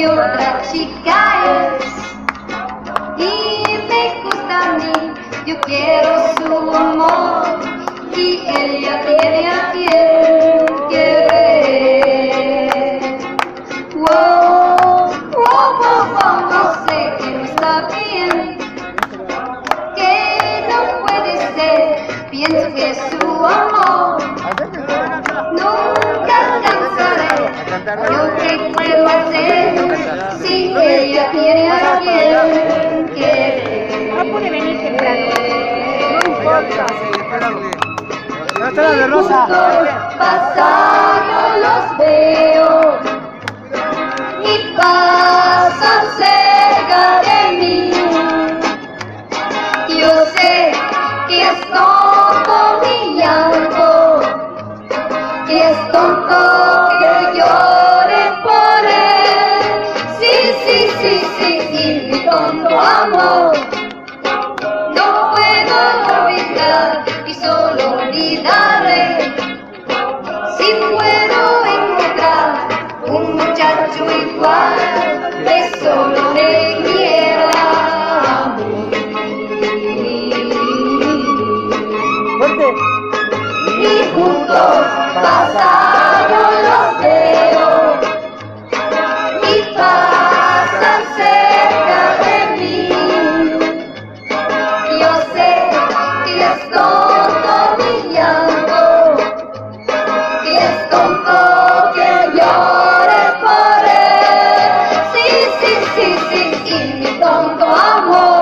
y otra chica es. Y me gusta a mí, yo quiero su amor. Y ella tiene a quien querer. Wow, wow, wow, wow, no sé que no está bien, que no puede ser, pienso que su amor. Yo qué puedo hacer si ella tiene a quien querer. No puede venir temprano. No importa. ¿Dónde está la de Rosa? Pasando los veo y pasan cerca de mí. Yo sé que es Sí, sí, sí, sí, mi tonto amor. No puedo olvidar y solo Luis y mi tonto amor.